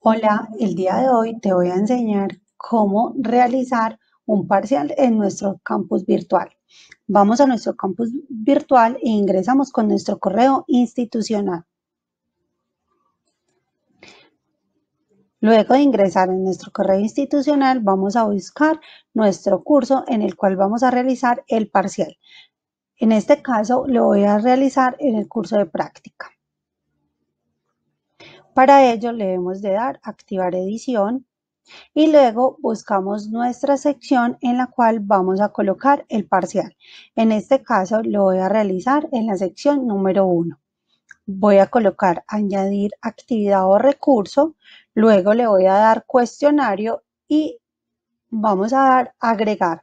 Hola, el día de hoy te voy a enseñar cómo realizar un parcial en nuestro campus virtual. Vamos a nuestro campus virtual e ingresamos con nuestro correo institucional. Luego de ingresar en nuestro correo institucional, vamos a buscar nuestro curso en el cual vamos a realizar el parcial. En este caso, lo voy a realizar en el curso de práctica. Para ello le debemos de dar activar edición y luego buscamos nuestra sección en la cual vamos a colocar el parcial. En este caso lo voy a realizar en la sección número 1. Voy a colocar añadir actividad o recurso, luego le voy a dar cuestionario y vamos a dar agregar.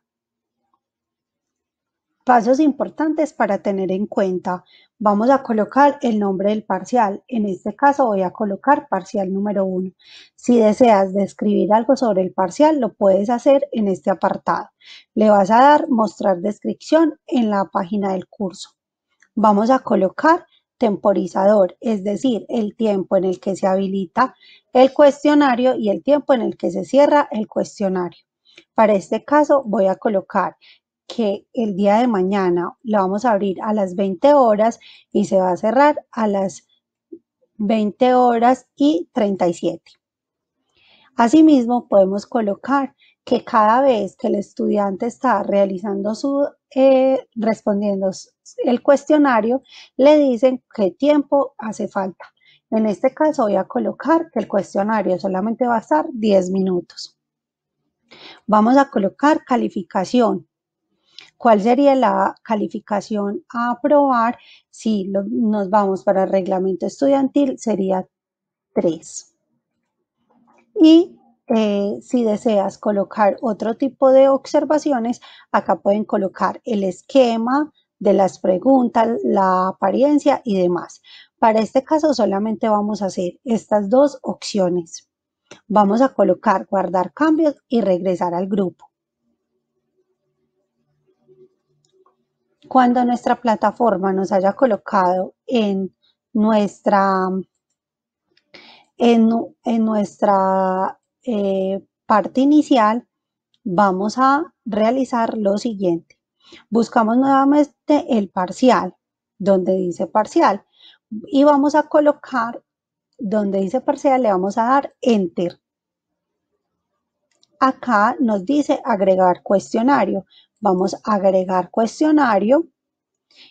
Pasos importantes para tener en cuenta. Vamos a colocar el nombre del parcial. En este caso voy a colocar parcial número 1. Si deseas describir algo sobre el parcial, lo puedes hacer en este apartado. Le vas a dar mostrar descripción en la página del curso. Vamos a colocar temporizador, es decir, el tiempo en el que se habilita el cuestionario y el tiempo en el que se cierra el cuestionario. Para este caso voy a colocar que el día de mañana lo vamos a abrir a las 20 horas y se va a cerrar a las 20 horas y 37. Asimismo, podemos colocar que cada vez que el estudiante está realizando su, eh, respondiendo el cuestionario, le dicen qué tiempo hace falta. En este caso voy a colocar que el cuestionario solamente va a estar 10 minutos. Vamos a colocar calificación. ¿Cuál sería la calificación a aprobar? Si nos vamos para el reglamento estudiantil, sería 3. Y eh, si deseas colocar otro tipo de observaciones, acá pueden colocar el esquema de las preguntas, la apariencia y demás. Para este caso solamente vamos a hacer estas dos opciones. Vamos a colocar guardar cambios y regresar al grupo. Cuando nuestra plataforma nos haya colocado en nuestra, en, nuestra eh, parte inicial, vamos a realizar lo siguiente. Buscamos nuevamente el parcial, donde dice parcial, y vamos a colocar donde dice parcial, le vamos a dar Enter. Acá nos dice agregar cuestionario. Vamos a agregar cuestionario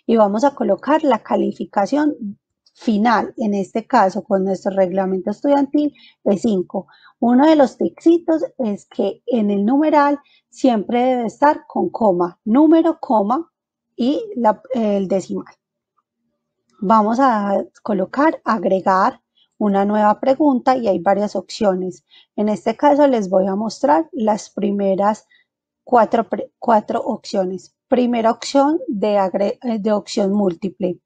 y vamos a colocar la calificación final, en este caso con nuestro reglamento estudiantil de 5. Uno de los tixitos es que en el numeral siempre debe estar con coma, número, coma y el decimal. Vamos a colocar agregar una nueva pregunta y hay varias opciones. En este caso les voy a mostrar las primeras cuatro, cuatro opciones. Primera opción de, eh, de opción múltiple.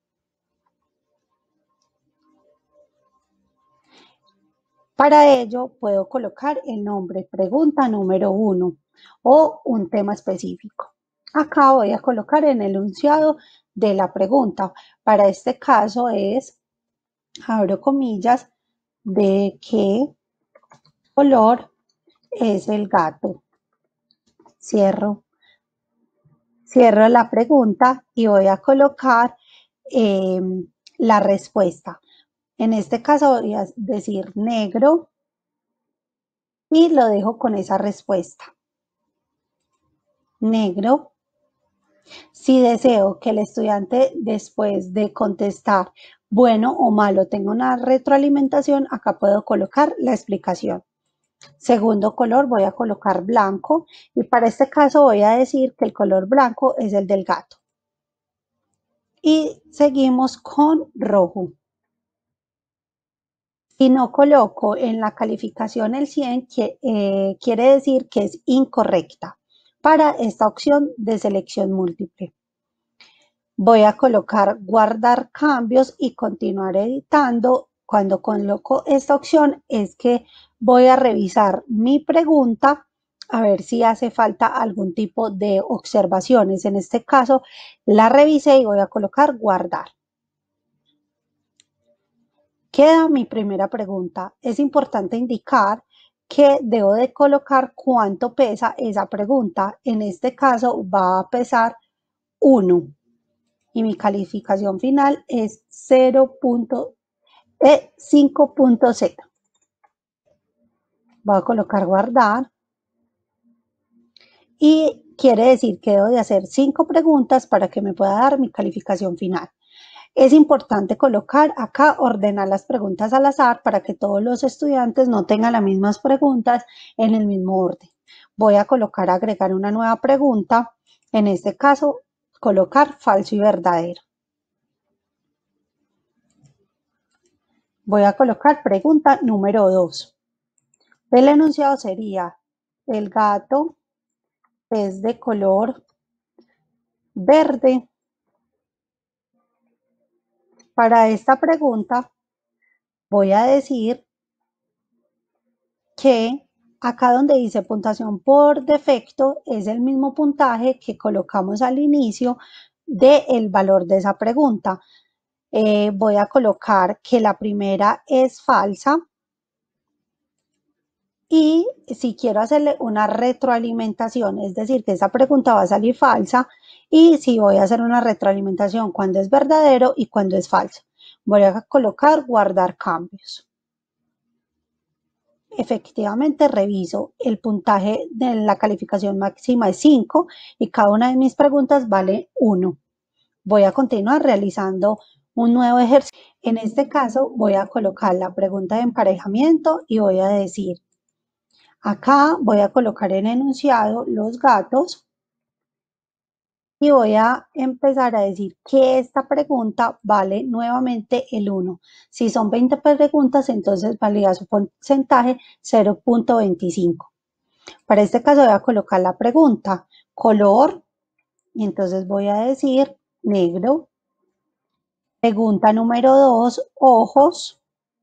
Para ello puedo colocar el nombre pregunta número uno o un tema específico. Acá voy a colocar el enunciado de la pregunta. Para este caso es, abro comillas, de qué color es el gato. Cierro. Cierro la pregunta y voy a colocar em, la respuesta. En este caso voy a decir negro y lo dejo con esa respuesta. Negro. Si deseo que el estudiante después de contestar bueno o malo tenga una retroalimentación, acá puedo colocar la explicación. Segundo color voy a colocar blanco y para este caso voy a decir que el color blanco es el del gato. Y seguimos con rojo. Si no coloco en la calificación el 100, que, eh, quiere decir que es incorrecta para esta opción de selección múltiple. Voy a colocar guardar cambios y continuar editando. Cuando coloco esta opción es que voy a revisar mi pregunta a ver si hace falta algún tipo de observaciones. En este caso, la revisé y voy a colocar guardar. Queda mi primera pregunta. Es importante indicar que debo de colocar cuánto pesa esa pregunta. En este caso va a pesar 1 y mi calificación final es 0.5.0. Eh, Voy a colocar guardar y quiere decir que debo de hacer 5 preguntas para que me pueda dar mi calificación final. Es importante colocar acá, ordenar las preguntas al azar para que todos los estudiantes no tengan las mismas preguntas en el mismo orden. Voy a colocar agregar una nueva pregunta. En este caso, colocar falso y verdadero. Voy a colocar pregunta número 2. El enunciado sería, el gato es de color verde para esta pregunta voy a decir que acá donde dice puntuación por defecto es el mismo puntaje que colocamos al inicio del valor de esa pregunta. Eh, voy a colocar que la primera es falsa y si quiero hacerle una retroalimentación, es decir, que esa pregunta va a salir falsa, y si voy a hacer una retroalimentación cuando es verdadero y cuando es falso. Voy a colocar guardar cambios. Efectivamente reviso el puntaje de la calificación máxima es 5 y cada una de mis preguntas vale 1. Voy a continuar realizando un nuevo ejercicio. En este caso voy a colocar la pregunta de emparejamiento y voy a decir, acá voy a colocar en enunciado los gatos y voy a empezar a decir que esta pregunta vale nuevamente el 1. Si son 20 preguntas, entonces valía su porcentaje 0.25. Para este caso voy a colocar la pregunta color y entonces voy a decir negro. Pregunta número 2, ojos.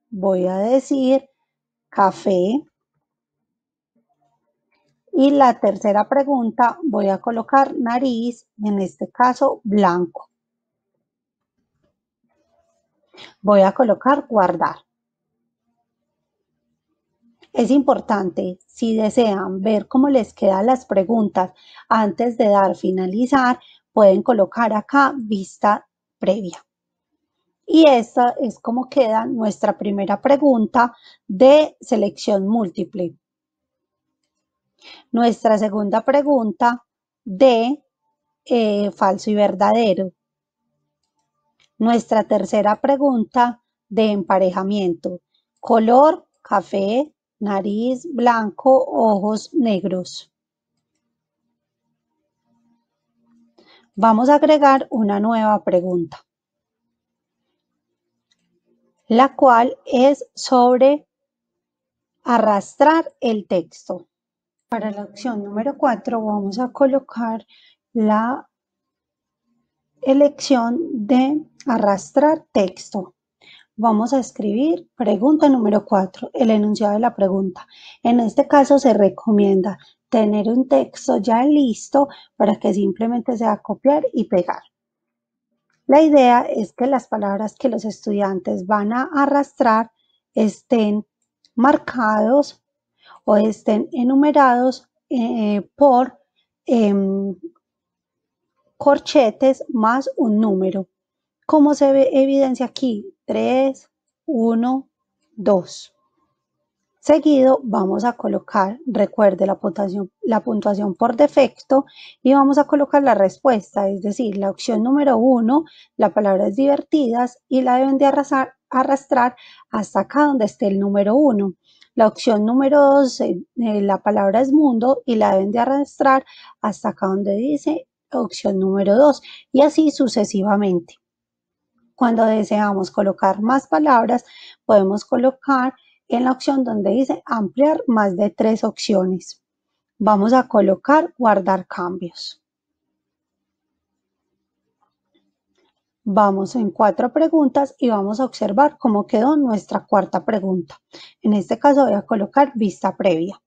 Voy a decir café. Y la tercera pregunta voy a colocar nariz, en este caso blanco. Voy a colocar guardar. Es importante, si desean ver cómo les quedan las preguntas antes de dar finalizar, pueden colocar acá vista previa. Y esta es como queda nuestra primera pregunta de selección múltiple. Nuestra segunda pregunta de eh, falso y verdadero. Nuestra tercera pregunta de emparejamiento. Color, café, nariz, blanco, ojos negros. Vamos a agregar una nueva pregunta, la cual es sobre arrastrar el texto. Para la opción número 4 vamos a colocar la elección de arrastrar texto. Vamos a escribir pregunta número 4, el enunciado de la pregunta. En este caso se recomienda tener un texto ya listo para que simplemente sea copiar y pegar. La idea es que las palabras que los estudiantes van a arrastrar estén marcados o estén enumerados eh, por em, corchetes más un número. ¿Cómo se ve evidencia aquí? 3, 1, 2. Seguido vamos a colocar, recuerde la puntuación, la puntuación por defecto y vamos a colocar la respuesta, es decir, la opción número 1, la palabra es divertidas y la deben de arrastrar, arrastrar hasta acá donde esté el número 1. La opción número 2, eh, la palabra es mundo y la deben de arrastrar hasta acá donde dice opción número 2 y así sucesivamente. Cuando deseamos colocar más palabras, podemos colocar en la opción donde dice ampliar más de tres opciones. Vamos a colocar guardar cambios. Vamos en cuatro preguntas y vamos a observar cómo quedó nuestra cuarta pregunta. En este caso voy a colocar vista previa.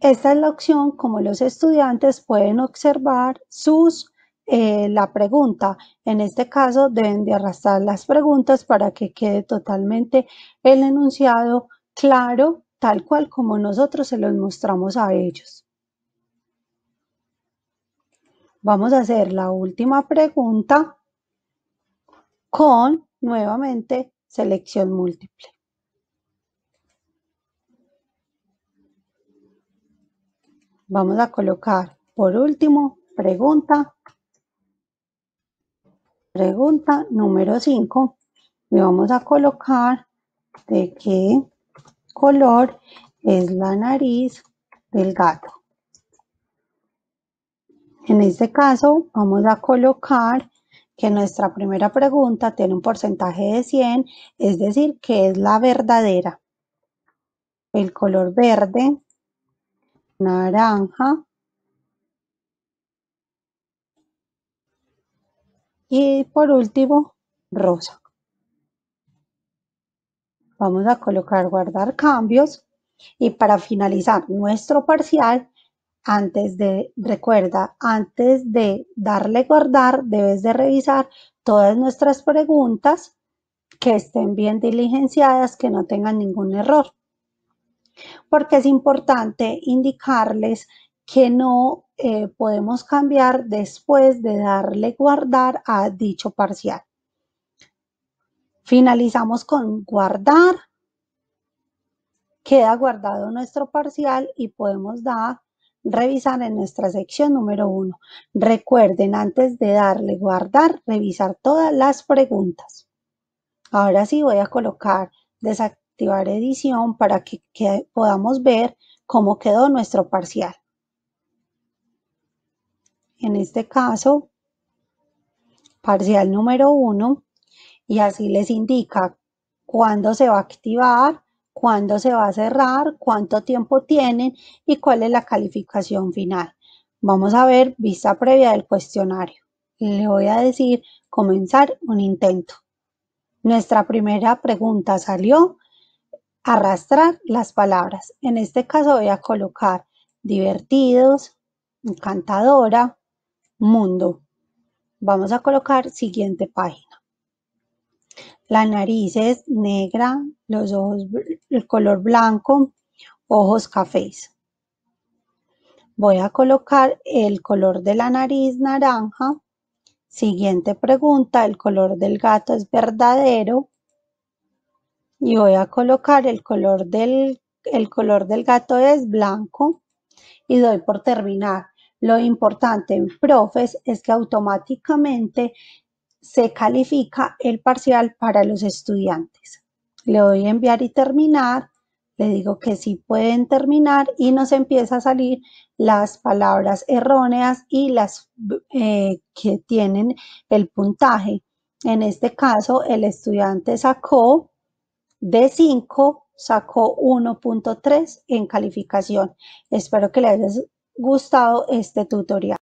Esta es la opción como los estudiantes pueden observar sus eh, la pregunta. En este caso deben de arrastrar las preguntas para que quede totalmente el enunciado claro, tal cual como nosotros se los mostramos a ellos. Vamos a hacer la última pregunta con nuevamente selección múltiple. Vamos a colocar por último pregunta, pregunta número 5 y vamos a colocar de qué color es la nariz del gato. En este caso vamos a colocar que nuestra primera pregunta tiene un porcentaje de 100, es decir, que es la verdadera. El color verde, naranja y por último rosa. Vamos a colocar guardar cambios y para finalizar nuestro parcial antes de, recuerda, antes de darle guardar, debes de revisar todas nuestras preguntas que estén bien diligenciadas, que no tengan ningún error. Porque es importante indicarles que no eh, podemos cambiar después de darle guardar a dicho parcial. Finalizamos con guardar. Queda guardado nuestro parcial y podemos dar revisar en nuestra sección número 1. Recuerden antes de darle guardar, revisar todas las preguntas. Ahora sí voy a colocar desactivar edición para que, podamos ver cómo quedó nuestro parcial. En este caso, parcial número 1 y así les indica cuándo se va a activar, cuándo se va a cerrar, cuánto tiempo tienen y cuál es la calificación final. Vamos a ver vista previa del cuestionario. Le voy a decir comenzar un intento. Nuestra primera pregunta salió arrastrar las palabras. En este caso voy a colocar divertidos, encantadora, mundo. Vamos a colocar siguiente página. La nariz es negra, los ojos, el color blanco, ojos cafés. Voy a colocar el color de la nariz naranja. Siguiente pregunta, el color del gato es verdadero. Y voy a colocar el color del, el color del gato es blanco. Y doy por terminar. Lo importante en Profes es que automáticamente se califica el parcial para los estudiantes. Le doy a enviar y terminar, le digo que sí pueden terminar y nos empieza a salir las palabras erróneas y las eh, que tienen el puntaje. En este caso, el estudiante sacó de 5, sacó 1.3 en calificación. Espero que les haya gustado este tutorial.